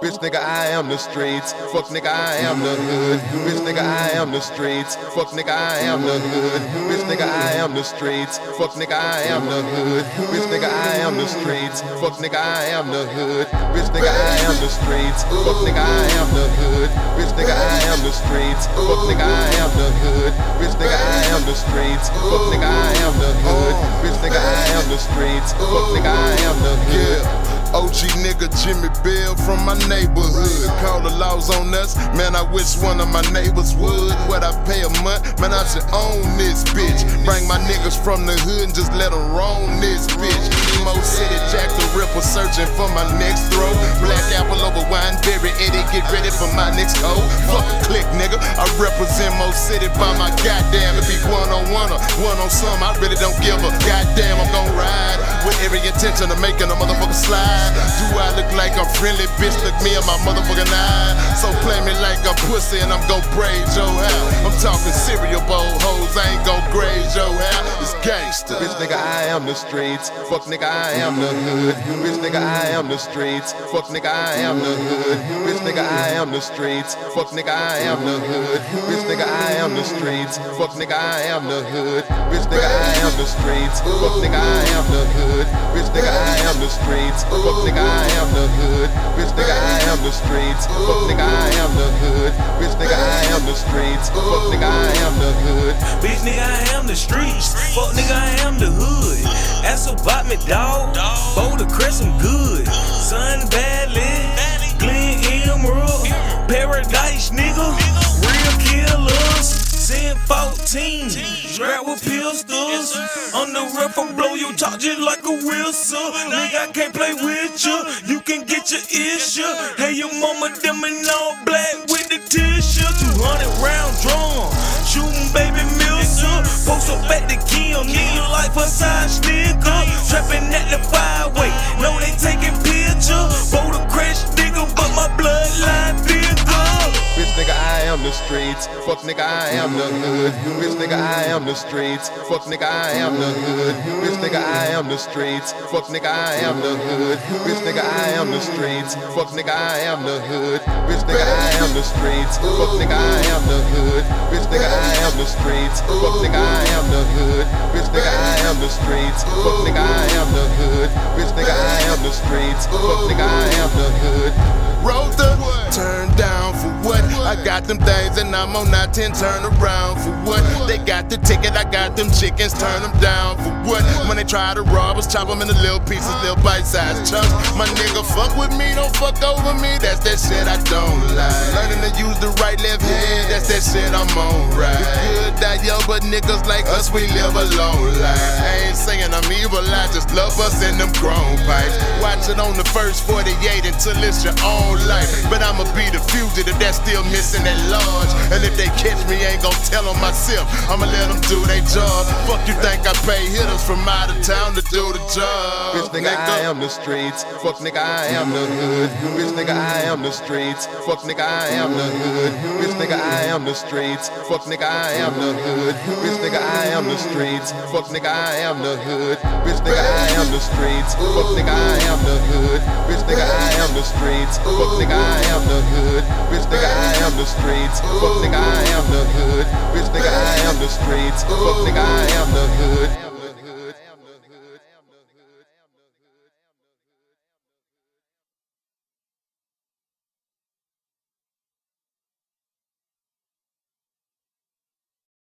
Bitch nigga, I am the streets. Fuck nigga, I am the hood. Bitch nigga, I am the streets. Fuck nigga, I am the hood. Bitch nigga, I am the streets. Fuck nigga, I am the hood. Bitch nigga, I am the streets. Fuck nigga, I am the hood. Bitch nigga, I am the streets. Fuck nigga, I am the hood. Bitch nigga, I am the streets. Fuck nigga, I am the hood. Bitch nigga, I am the streets. Fuck nigga, I am the hood. Bitch nigga, I am the streets. Fuck nigga, I am the hood. OG nigga Jimmy Bell from my neighborhood. Call the laws on us, man. I wish one of my neighbors would. What I pay a month, man, I should own this bitch. Bring my niggas from the hood and just let them roam this bitch. Mo City Jack the Ripper searching for my next throw. Black apple Ready for my next hoe. Fuck a click, nigga. I represent Mo City by my goddamn. It be one on one or one on some. I really don't give a goddamn. I'm gon' ride with every intention of making a motherfucker slide. Do I look like a friendly bitch? Look me in my motherfucking eye. So play me like a pussy and I'm gon' braid your hair. I'm talking cereal bowl hoes, I ain't gon' graze your hair. It's gangster. Bitch nigga, I am the streets. Fuck nigga, I am the hood. Bitch nigga, I am the streets. Fuck nigga, I am the hood. Bitch am the streets. Fuck nigga, I am the hood. Bitch nigga, I am the streets. Fuck nigga, I am the hood. Bitch nigga, I am the streets. Fuck nigga, I am the hood. Bitch nigga, I am the streets. Fuck nigga, I am the hood. Bitch nigga, I am the streets. Fuck nigga, I am the hood. Bitch nigga, I am the streets. Fuck nigga, I am the hood. Bitch nigga, I am the streets. Fuck nigga, I am the hood. Ask about me, dawg. Boulder Crest, I'm good. With pistols. On the roof, I'm blow your top just like a whistle. Nigga, I can't play with you. You can get your issue. Hey, your mama, them in all black with the tissue. 200 round drum. Shooting baby missile. Post up at the kill. Nigga like a side am the streets. Fuck nigga, I am the hood. Bitch nigga, I am the streets. Fuck nigga, I am the hood. Bitch nigga, I am the streets. Fuck nigga, I am the hood. Bitch nigga, I am the streets. Fuck nigga, I am the hood. Bitch nigga, I am the streets. Fuck nigga, I am the hood. Bitch nigga, I am the streets. Fuck nigga, I am the hood. Bitch nigga, I am the streets. Fuck nigga, I am the hood. Bitch nigga, I am the streets. Fuck nigga, I am the hood. Roll the I got them things and I'm on that 10 turn around for what? They got the ticket, I got them chickens, turn them down for what? When they try to rob us, chop them into little pieces, little bite sized chunks. My nigga, fuck with me, don't fuck over me, that's that shit I don't like. Learning to use the right left hand, that's that shit I'm on right. Good die young, but niggas like us, we live a long life. I ain't saying I'm evil, I just love us in them grown pipes. On the first 48 until it's your own life. But I'ma be the fugitive that's still missing at large. And if they catch me, ain't gon' tell on myself. I'ma let them do their job. Fuck you think I pay hitters from out of town to do the job? Bitch nigga, I am the streets. Fuck nigga, I am the hood. Bitch nigga, I am the streets. Fuck nigga, I am the hood. Bitch nigga, I am the streets. Fuck nigga, I am the hood. Bitch nigga, I am the streets. Fuck nigga, I am the hood. Bitch nigga, I am the streets. Fuck nigga, I am the hood. Bitch nigga, I am the streets. Fuck nigga, I am the hood. Bitch nigga, I am the streets. Fuck nigga, I am the hood. Bitch nigga, I am the streets. Fuck nigga, I am the hood.